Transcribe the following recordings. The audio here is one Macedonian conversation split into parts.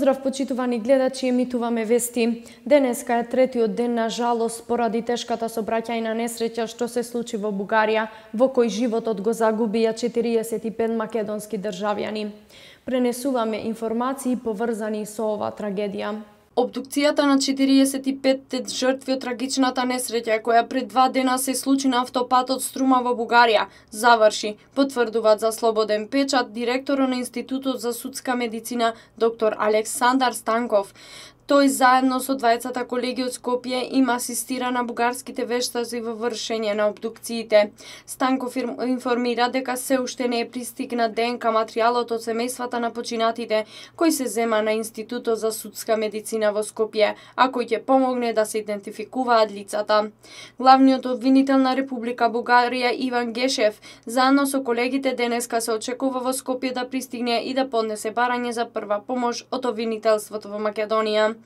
Поздрав почитувани гледачи, емитуваме вести. Денеска е третиот ден на жалост поради тешката собраќајна несреќа што се случи во Бугарија, во кој животот го загубија 45 македонски државјани. Пренесуваме информации поврзани со ова трагедија. Обдукцијата на 45 жртви од трагичната несреќа која пред два дена се случи на автопатот Струма во Бугарија, заврши, потврдуваат за Слободен печат директорот на Институтот за судска медицина доктор Александар Станков. Тој заедно со двајцата колеги од Скопје им асистира на бугарските вештаци во вршење на обдукциите. Станков информира дека се уште не е пристигна ДНК материјалот од семејствата на починатите, кој се зема на Институтот за судска медицина во Скопје, а кој ќе помогне да се идентификуваат лицата. Главниот обвинител на Република Бугарија Иван Гешев, заедно со колегите денеска се очекува во Скопје да пристигне и да поднесе барање за прва помош од обвинителството во Македонија.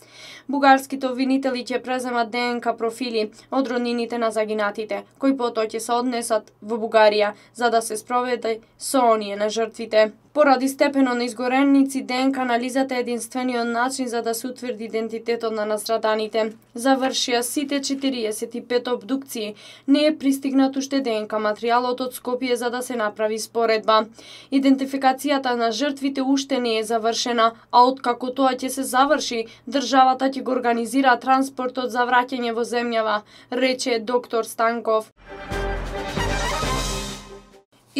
Бугарските обвинители ќе преземат ДНК профили од роднините на загинатите, кои потоа ќе се однесат во Бугарија за да се спроведе со оние на жртвите. Поради степено на изгореници, ДНК анализата е единствениот начин за да се утврди идентитетот на настраданите. Завршија сите 45 обдукции. Не е пристигнат уште ДНК материјалот од Скопје за да се направи споредба. Идентификацијата на жртвите уште не е завршена, а откако тоа ќе се заврши, државата ќе го организира транспортот за враќање во земјава, рече доктор Станков.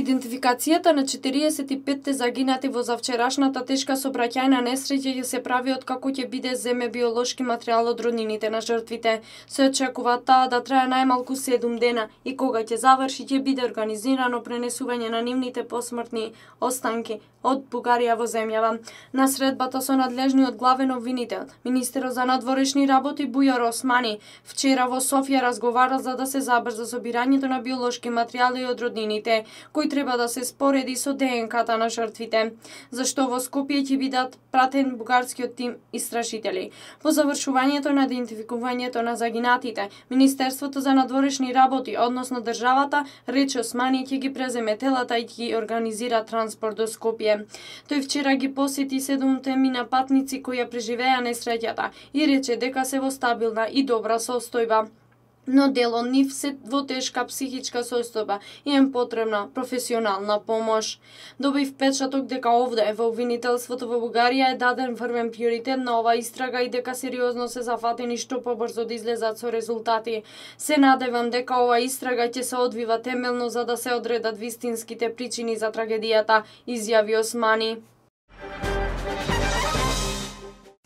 Идентификацијата на 45 загинати во завчерашната тешка собраќајна несреќа ќе се прави од како ќе биде земе биолошки материјал од роднините на жртвите. Се очекува таа да трае најмалку 7 дена и кога ќе заврши ќе биде организирано пренесување на нивните посмртни останки од Бугарија во земјава. На средбата со надлежниот главен обвинител, министерот за надворешни работи Бујар Османи, вчера во Софија разговара за да се забрза собирањето на биолошки материјали од роднините, кои кој треба да се спореди со ДНК-та на жртвите, зашто во Скопје ќе бидат пратен бугарскиот тим истрашители. По завршувањето на идентификувањето на загинатите, Министерството за надворешни работи, односно државата, рече Османи ќе ги преземе телата и ќе ги организира транспорт до Скопје. Тој вчера ги посети седумте мина патници кои ја преживеа несреќата и рече дека се во стабилна и добра состојба но дел од нив се во тешка психичка состојба и им потребна професионална помош. Добив печаток дека овде во обвинителството во Бугарија е даден врвен приоритет на оваа истрага и дека сериозно се зафатени што побрзо да излезат со резултати. Се надевам дека оваа истрага ќе се одвива темелно за да се одредат вистинските причини за трагедијата, изјави Османи.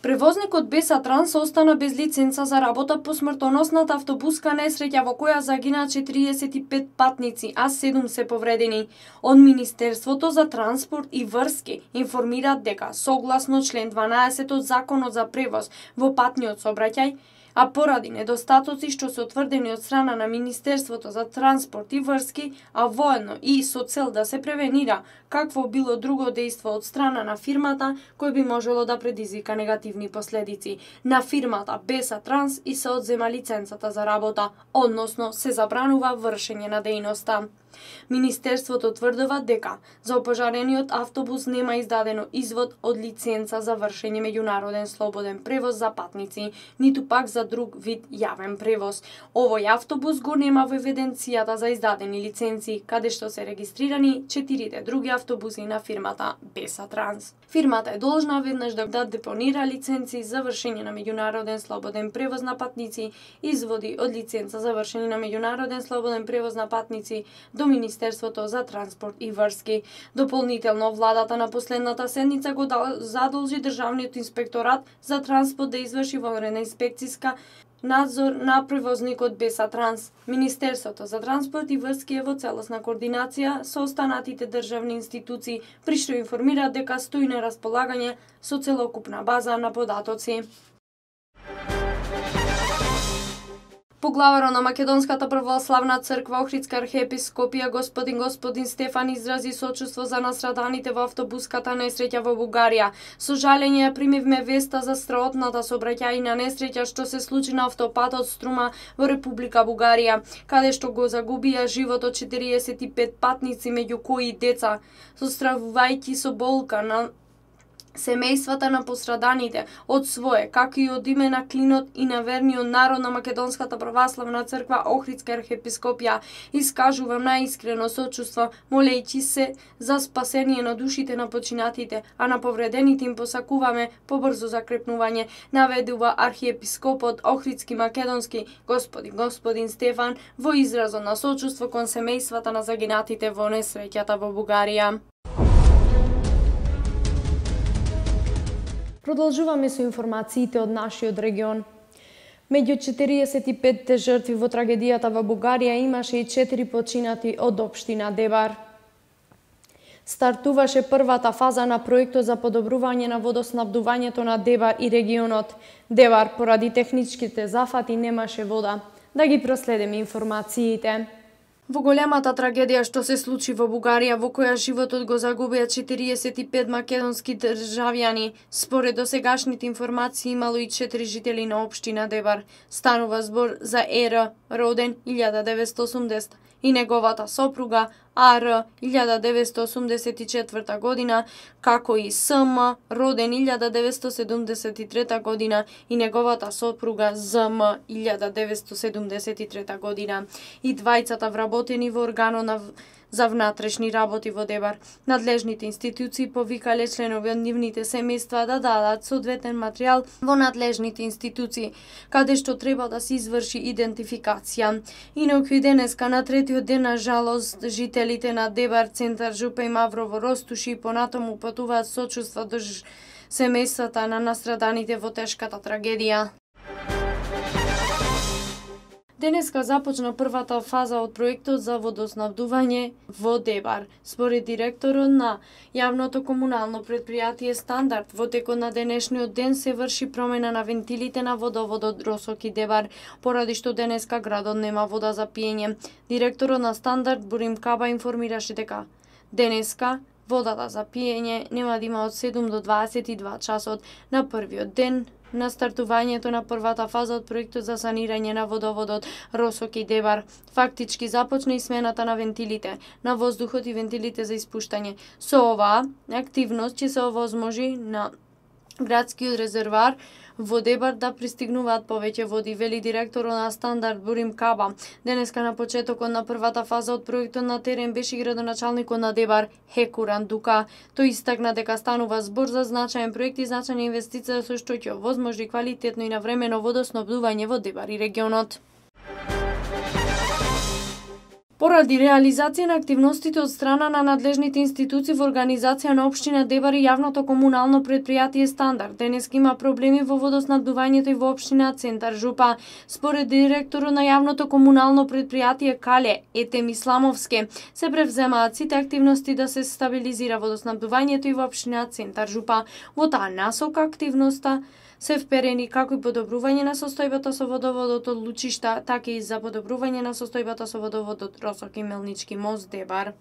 Превозникот Беса Транс остана без лиценца за работа по смртоносната автобуска несреќа во која загина 45 патници, а 7 се повредени. Од Министерството за транспорт и врски информираат дека согласно член 12 од Законот за превоз во патниот сообраќај, а поради недостатоци што се утврдени од страна на Министерството за транспорт и врски, а воедно и со цел да се превенира какво било друго дејство од страна на фирмата кој би можело да предизвика негативни последици. На фирмата Беса Транс и се одзема лиценцата за работа, односно се забранува вршење на дејноста. Министерството тврдува дека за опожарениот автобус нема издадено извод од лиценца за вршење меѓународен слободен превоз за патници, ниту пак за друг вид јавен превоз. Овој автобус го нема во евиденцијата за издадени лиценци, каде што се регистрирани четирите други автобуси на фирмата Беса Транс. Фирмата е должна веднаш да, да депонира лиценци за вршење на меѓународен слободен превоз на патници, изводи од лиценца за вршење на меѓународен слободен превоз на патници до Министерството за транспорт и врски. Дополнително, владата на последната седница го задолжи Државниот инспекторат за транспорт да изврши вонредна инспекциска надзор на превозникот Беса Транс. Министерството за транспорт и врски е во целосна координација со останатите државни институции, при што информира дека стои на располагање со целокупна база на податоци. Поглаваро на Македонската православна црква Охридска архиепископија господин господин Стефан изрази сочувство за настраданите во автобуската несреќа во Бугарија. Со жалење ја примивме веста за страотната сообраќајна несреќа што се случи на автопатот Струма во Република Бугарија, каде што го загубија животот 45 патници меѓу кои деца, состравувајќи со болка на семејствата на постраданите од свое, како и од име на клинот и на верниот народ на Македонската православна црква Охридска архиепископија, искажувам најискрено сочувство, молејќи се за спасение на душите на починатите, а на повредените им посакуваме побрзо закрепнување, наведува архиепископот Охридски македонски господин господин Стефан во изразот на сочувство кон семејствата на загинатите во несреќата во Бугарија. Продолжуваме со информациите од нашиот регион. Меѓу 45 жртви во трагедијата во Бугарија имаше и 4 починати од општина Дебар. Стартуваше првата фаза на проектот за подобрување на водоснабдувањето на Дебар и регионот. Дебар, поради техничките зафати, немаше вода. Да ги проследиме информациите. Во големата трагедија што се случи во Бугарија, во која животот го загубија 45 македонски државјани, според досегашните информации имало и 4 жители на општина Дебар. Станува збор за Ера, роден 1980 и неговата сопруга АР 1984 година, како и СМ роден 1973 година и неговата сопруга ЗМ 1973 година. И двајцата вработени во органо на за внатрешни работи во Дебар. Надлежните институции повикале членови од нивните семејства да дадат соодветен материјал во надлежните институции, каде што треба да се изврши идентификација. Иноку денеска на третиот ден на жалост жителите на Дебар центар Жупа и Маврово Ростуши понатаму патуваат сочувства до семејствата на настраданите во тешката трагедија. Денеска започна првата фаза од проектот за водоснабдување во Дебар. Според директорот на јавното комунално предпријатие Стандард, во текот на денешниот ден се врши промена на вентилите на водоводот Росок и Дебар, поради што денеска градот нема вода за пиење. Директорот на Стандард Бурим Каба информираше дека денеска водата за пиење нема да има од 7 до 22 часот на првиот ден на стартувањето на првата фаза од проектот за санирање на водоводот Росок и Дебар. Фактички започна и смената на вентилите на воздухот и вентилите за испуштање. Со оваа активност ќе се овозможи на градскиот резервар во Дебар да пристигнуваат повеќе води, вели директорот на Стандард Бурим Каба. Денеска на почетокот на првата фаза од проектот на терен беше градоначалникот на Дебар Хекуран Дука. Тој истакна дека станува збор за значаен проект и значајна инвестиција со што ќе возможи квалитетно и навремено водоснабдување во Дебар и регионот. Поради реализација на активностите од страна на надлежните институции во организација на општина Дебар и јавното комунално предпријатие Стандард, денес има проблеми во водоснабдувањето и во општина Центар Жупа. Според директорот на јавното комунално предпријатие Кале Етем Исламовске, се превземаат сите активности да се стабилизира водоснабдувањето и во општина Центар Жупа. Во таа насока активноста се вперени како и подобрување на состојбата со водоводот од Лучишта, така и за подобрување на состојбата со водоводот Росок и Мелнички мост Дебар.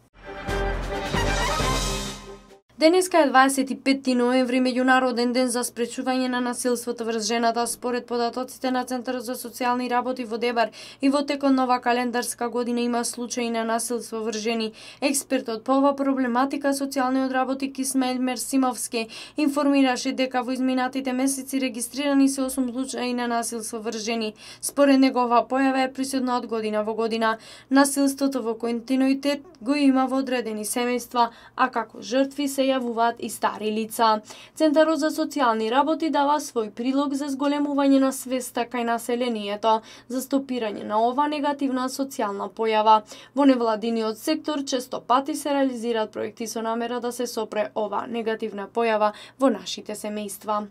Денеска е 25 ноември, меѓународен ден за спречување на насилството врз жената, според податоците на Центарот за социјални работи во Дебар и во текот нова календарска година има случаи на насилство врз жени. Експертот по ова проблематика социјалниот работник Кисмаил Мерсимовски информираше дека во изминатите месеци регистрирани се 8 случаи на насилство врз жени. Според него ова појава е присутна од година во година. Насилството во континуитет го има во одредени семејства, а како жртви се пријавуваат и стари лица. Центарот за социјални работи дава свој прилог за зголемување на свеста кај населението, за стопирање на ова негативна социјална појава. Во невладиниот сектор често пати се реализираат проекти со намера да се сопре ова негативна појава во нашите семејства.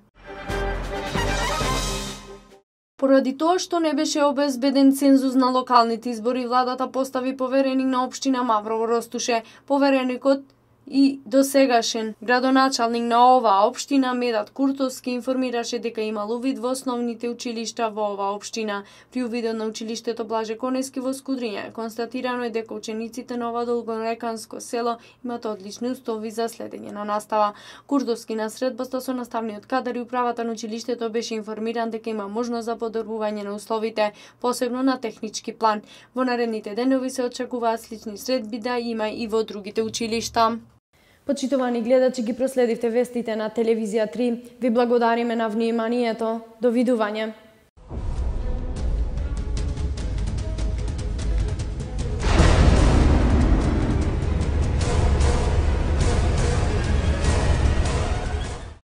Поради тоа што не беше обезбеден цензус на локалните избори, владата постави повереник на општина Маврово Ростуше. Повереникот и досегашен градоначалник на оваа општина Медат Куртовски информираше дека имал увид во основните училишта во оваа општина. При увидот на училиштето Блаже Конески во Скудриња констатирано е дека учениците на ова долгореканско село имаат одлични устови за следење на настава. Куртовски на средбата со наставниот кадар и управата на училиштето беше информиран дека има можност за подобрување на условите, посебно на технички план. Во наредните денови се очекуваат слични средби да има и во другите училишта. Почитувани гледачи ги проследивте вестите на телевизија 3. Ви благодариме на вниманието. Довидување.